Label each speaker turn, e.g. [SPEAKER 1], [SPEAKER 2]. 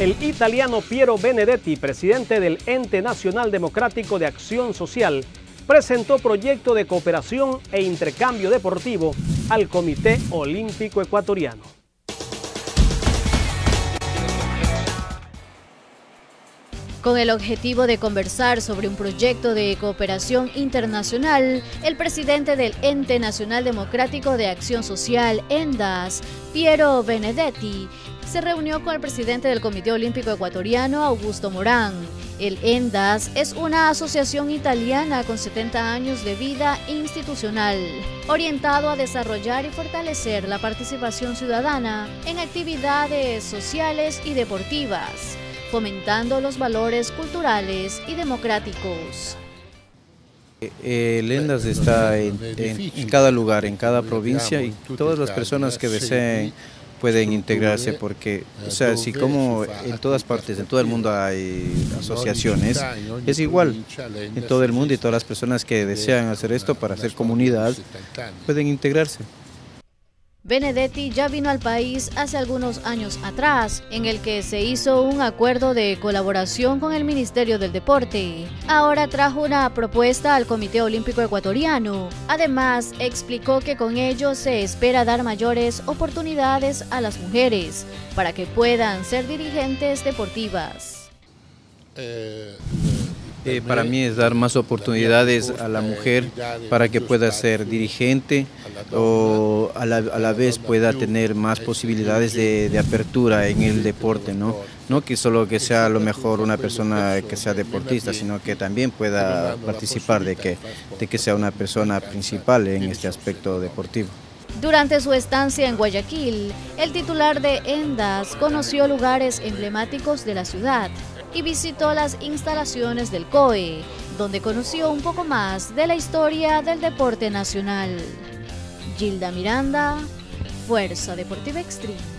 [SPEAKER 1] El italiano Piero Benedetti, presidente del Ente Nacional Democrático de Acción Social, presentó proyecto de cooperación e intercambio deportivo al Comité Olímpico Ecuatoriano.
[SPEAKER 2] Con el objetivo de conversar sobre un proyecto de cooperación internacional, el presidente del Ente Nacional Democrático de Acción Social, ENDAS, Piero Benedetti, se reunió con el presidente del Comité Olímpico Ecuatoriano, Augusto Morán. El ENDAS es una asociación italiana con 70 años de vida institucional, orientado a desarrollar y fortalecer la participación ciudadana en actividades sociales y deportivas fomentando los valores culturales y democráticos.
[SPEAKER 3] El ENDAS está en, cada lugar, en cada provincia y todas las personas que deseen pueden integrarse porque, o sea, si como en todas partes, en todo el mundo hay asociaciones, es igual en todo el mundo y todas las personas que desean hacer esto para hacer comunidad pueden integrarse.
[SPEAKER 2] Benedetti ya vino al país hace algunos años atrás, en el que se hizo un acuerdo de colaboración con el Ministerio del Deporte. Ahora trajo una propuesta al Comité Olímpico Ecuatoriano. Además, explicó que con ello se espera dar mayores oportunidades a las mujeres para que puedan ser dirigentes deportivas.
[SPEAKER 3] Eh, eh, para mí es dar más oportunidades a la mujer para que pueda ser dirigente o a la, vez pueda tener más posibilidades de, apertura en el deporte, ¿no? No que solo que sea a lo mejor una persona que sea deportista, sino que también pueda participar de que, de que sea una persona principal en este aspecto deportivo.
[SPEAKER 2] Durante su estancia en Guayaquil, el titular de ENDAS conoció lugares emblemáticos de la ciudad y visitó las instalaciones del COE, donde conoció un poco más de la historia del deporte nacional. Gilda Miranda, Fuerza Deportiva Extreme.